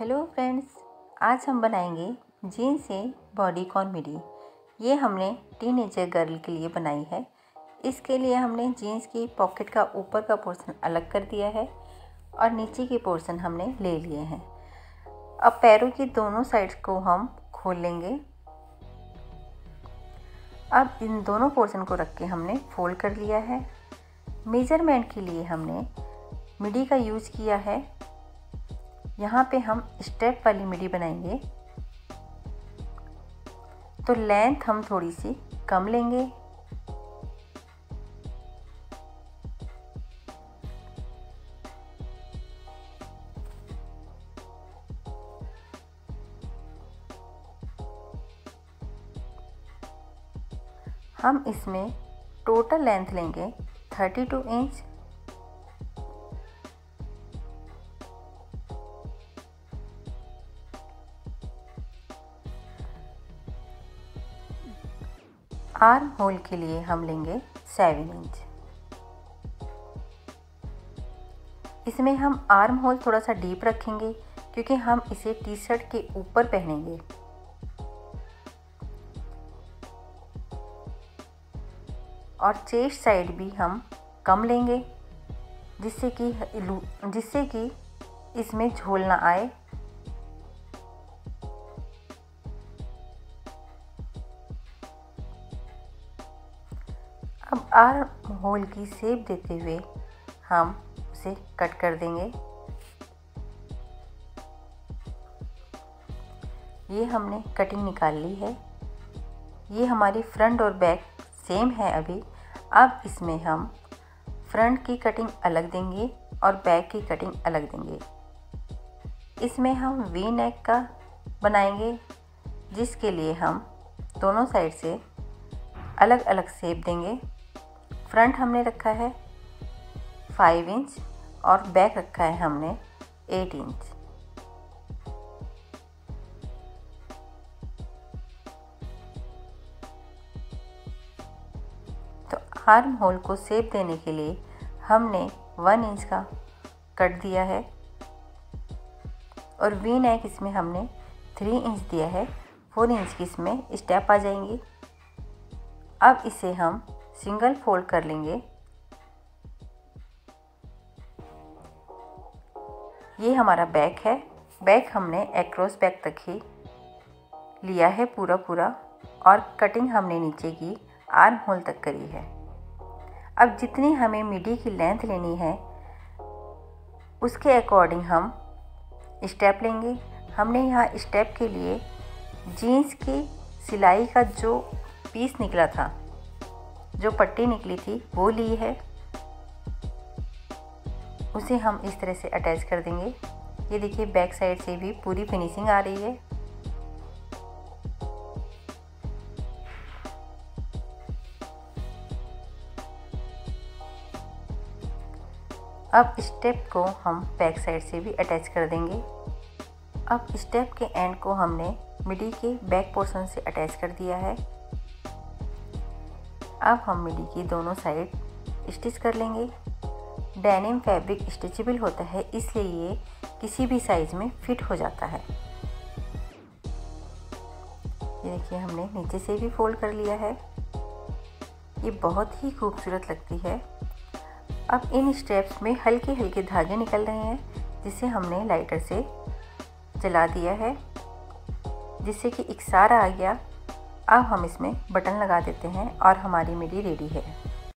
Hello friends, आज हम बनाएँगे जीन्स से बॉडी कॉन मिडी। ये हमने टीनेजर गर्ल के लिए बनाई है। इसके लिए हमने जीन्स की पॉकेट का ऊपर का पोर्शन अलग कर दिया है और नीचे के पोर्शन हमने ले लिए हैं। अब पैरों की दोनों साइड्स को हम खोल लेंगे। अब इन दोनों पोर्शन को रख के हमने फोल्ड कर लिया है। मेज़रमेंट के लिए हमने मिडी का यूज़ किया है। यहाँ पे हम स्टेप वाली मिडी बनाएँगे। तो लेंथ हम थोड़ी सी कम लेंगे। हम इसमें टोटल लेंथ लेंगे 32 इंच। आर्म होल के लिए हम लेंगे सेवन इंच। इसमें हम आर्म होल थोड़ा सा डीप रखेंगे, क्योंकि हम इसे टी शर्ट के ऊपर पहनेंगे। और चेस्ट साइड भी हम कम लेंगे, जिससे कि जिससे कि इसमें झोल ना आए। अब आर्म होल की सेप देते हुए हम उसे कट कर देंगे। ये हमने कटिंग निकाल ली है। ये हमारी फ्रंट और बैक सेम है अभी। अब इसमें हम फ्रंट की कटिंग अलग देंगे और बैक की कटिंग अलग देंगे। इसमें हम वी नेक का बनाएँगे, जिसके लिए हम दोनों साइड से अलग अलग सेप देंगे। फ्रंट हमने रखा है फाइव इंच और बैक रखा है हमने एट इंच। तो आर्म होल को सेप देने के लिए हमने वन इंच का कट दिया है और वी नेक इसमें हमने थ्री इंच दिया है। फोर इंच की इसमें स्टेप आ जाएँगी। अब इसे हम सिंगल फोल्ड कर लेंगे। ये हमारा बैक है। बैक हमने एक्रॉस बैक तक ही लिया है पूरा पूरा और कटिंग हमने नीचे की आर्म होल तक करी है। अब जितनी हमें मिडी की लेंथ लेनी है, उसके अकॉर्डिंग हम स्टेप लेंगे। हमने यहाँ स्टेप के लिए जीन्स की सिलाई का जो पीस निकला था जो पट्टी निकली थी, वो ली है। उसे हम इस तरह से अटैच कर देंगे। ये देखिए बैक साइड से भी पूरी फिनिशिंग आ रही है। अब स्टेप को हम बैक साइड से भी अटैच कर देंगे। अब स्टेप के एंड को हमने मिडी के बैक पोर्शन से अटैच कर दिया है। अब हम मिडी की दोनों साइड स्टिच कर लेंगे। डेनिम फैब्रिक स्टिचेबल होता है, इसलिए ये किसी भी साइज़ में फिट हो जाता है। ये देखिए, हमने नीचे से भी फोल्ड कर लिया है। ये बहुत ही खूबसूरत लगती है। अब इन स्टेप्स में हल्के हल्के धागे निकल रहे हैं, जिसे हमने लाइटर से जला दिया है, जिससे कि इकसार आ गया। अब हम इसमें बटन लगा देते हैं और हमारी मिडी रेडी है।